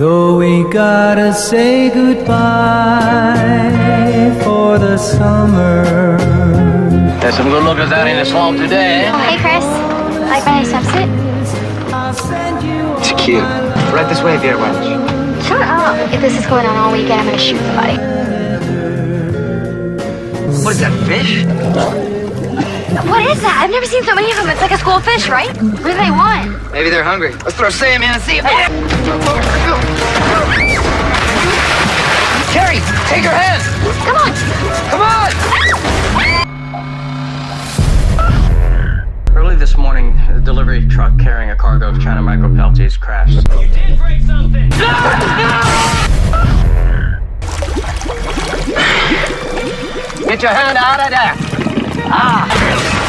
Though we gotta say goodbye for the summer. There's some good lookers out in the swamp today. eh? Hey, Chris. Like my new swimsuit? It's cute. Right this way, dear Welch. Shut up. If this is going on all weekend, I'm gonna shoot somebody. What is that, fish? What is that? I've never seen so many of them. It's like a school of fish, right? What do they want? Maybe they're hungry. Let's throw Sam in and see if Carrie, take her hand! Come on. Come on! Early this morning, a delivery truck carrying a cargo of Channa micropeltes crashed. You did break something! Get your hand out of there! Ah!